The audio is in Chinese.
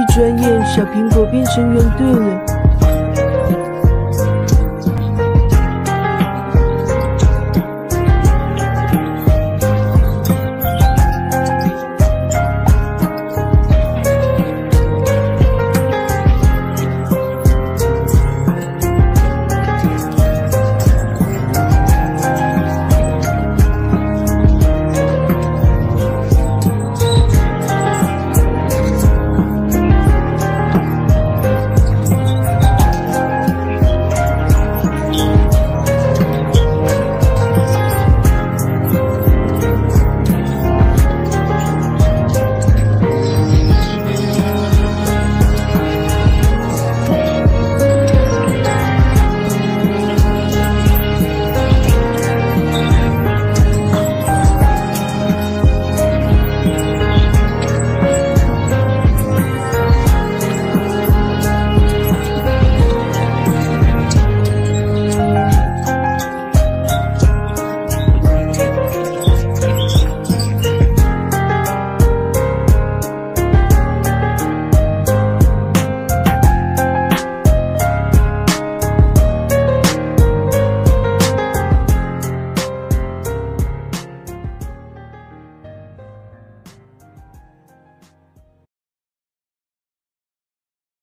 一转眼，小苹果变成圆盾了。